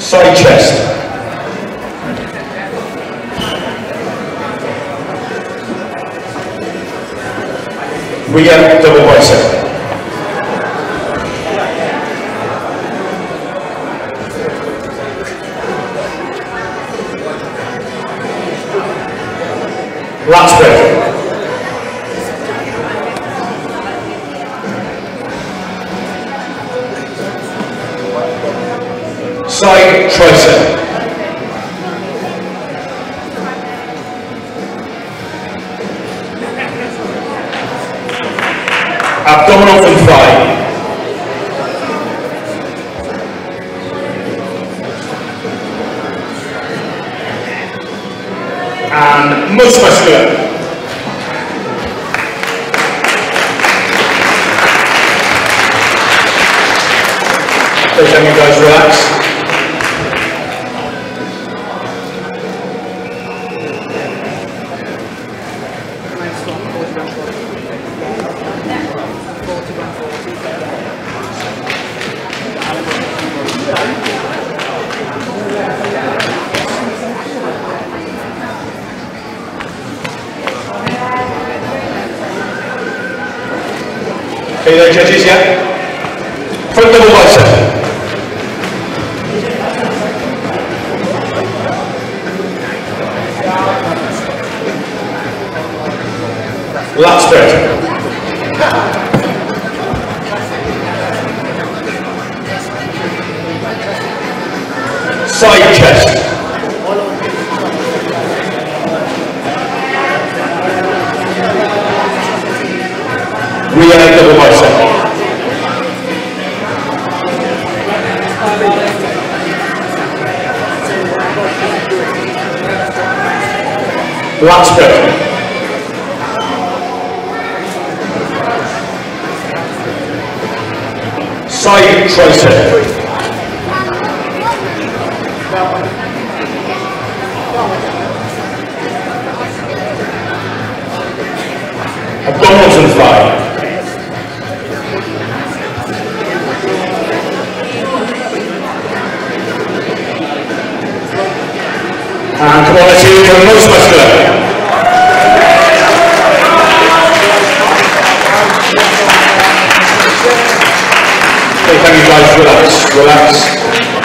Side chest. Rear double bicep. Lat spread. Side tricep. Abdominal and thigh. And most muscular. Please let you guys relax. Okay, there, judges, yeah? Front double bicep. Spread. Side chest. Bicep. Lat spread. Side tricep. Okay, can you guys relax, relax.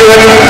Thank